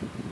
Thank you.